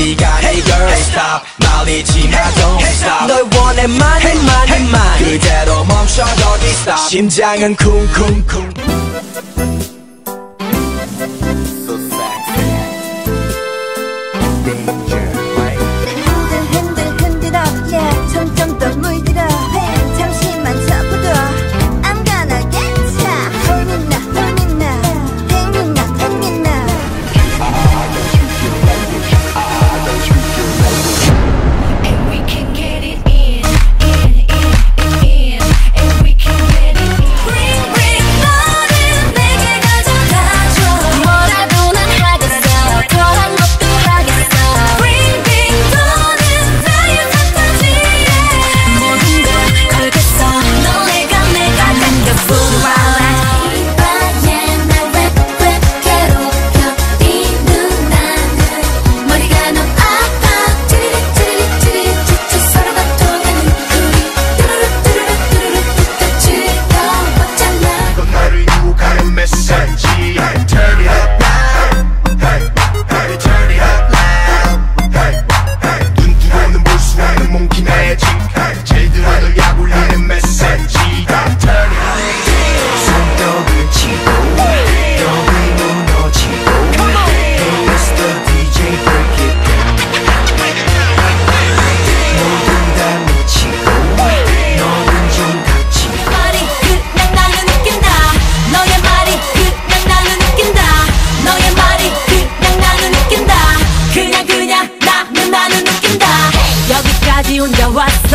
디가 Hey girl stop. 말리지 마 don't stop. 널 원해 많이 많이 많이. 그대로 멈춰 여기 stop. 심장은 쿵쿵쿵 you know what?